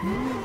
嗯